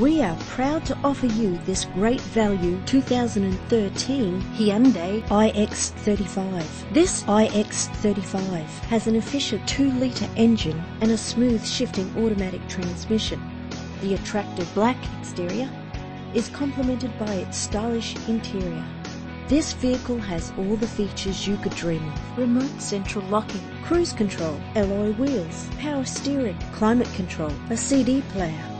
We are proud to offer you this great value 2013 Hyundai iX35. This iX35 has an efficient 2-litre engine and a smooth shifting automatic transmission. The attractive black exterior is complemented by its stylish interior. This vehicle has all the features you could dream of. Remote central locking, cruise control, alloy wheels, power steering, climate control, a CD player,